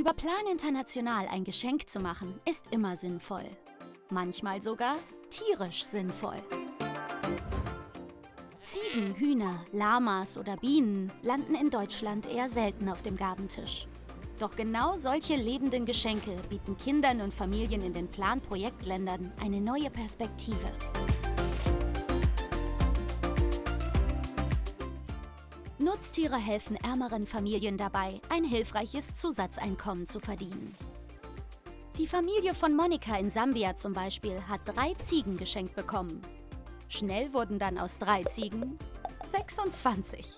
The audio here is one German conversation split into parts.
Über Plan International ein Geschenk zu machen, ist immer sinnvoll. Manchmal sogar tierisch sinnvoll. Ziegen, Hühner, Lamas oder Bienen landen in Deutschland eher selten auf dem Gabentisch. Doch genau solche lebenden Geschenke bieten Kindern und Familien in den Plan-Projektländern eine neue Perspektive. Nutztiere helfen ärmeren Familien dabei, ein hilfreiches Zusatzeinkommen zu verdienen. Die Familie von Monika in Sambia zum Beispiel hat drei Ziegen geschenkt bekommen. Schnell wurden dann aus drei Ziegen 26.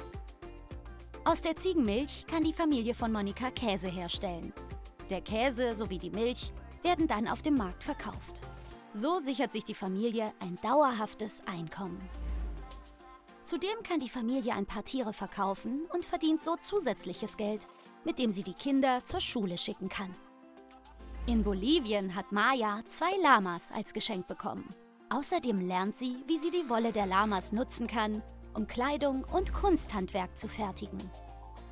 Aus der Ziegenmilch kann die Familie von Monika Käse herstellen. Der Käse sowie die Milch werden dann auf dem Markt verkauft. So sichert sich die Familie ein dauerhaftes Einkommen. Zudem kann die Familie ein paar Tiere verkaufen und verdient so zusätzliches Geld, mit dem sie die Kinder zur Schule schicken kann. In Bolivien hat Maya zwei Lamas als Geschenk bekommen. Außerdem lernt sie, wie sie die Wolle der Lamas nutzen kann, um Kleidung und Kunsthandwerk zu fertigen.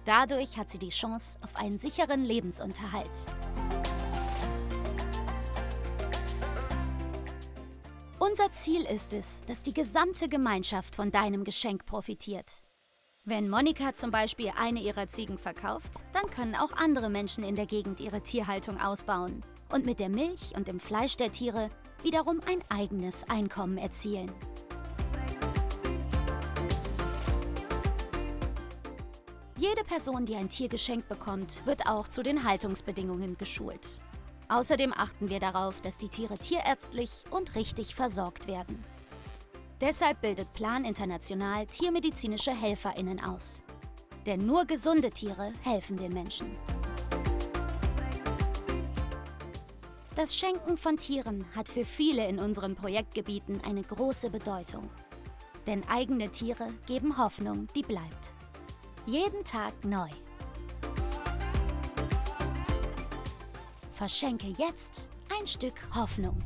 Dadurch hat sie die Chance auf einen sicheren Lebensunterhalt. Unser Ziel ist es, dass die gesamte Gemeinschaft von deinem Geschenk profitiert. Wenn Monika zum Beispiel eine ihrer Ziegen verkauft, dann können auch andere Menschen in der Gegend ihre Tierhaltung ausbauen und mit der Milch und dem Fleisch der Tiere wiederum ein eigenes Einkommen erzielen. Jede Person, die ein Tier geschenkt bekommt, wird auch zu den Haltungsbedingungen geschult. Außerdem achten wir darauf, dass die Tiere tierärztlich und richtig versorgt werden. Deshalb bildet Plan International tiermedizinische HelferInnen aus. Denn nur gesunde Tiere helfen den Menschen. Das Schenken von Tieren hat für viele in unseren Projektgebieten eine große Bedeutung. Denn eigene Tiere geben Hoffnung, die bleibt. Jeden Tag neu. Verschenke jetzt ein Stück Hoffnung.